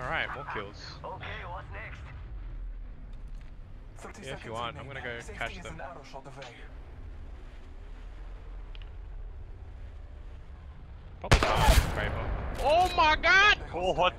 Alright, more kills. Okay, what's next? Yeah, if you want, I'm gonna go Safety catch them. Probably not. Oh my god! Oh, what?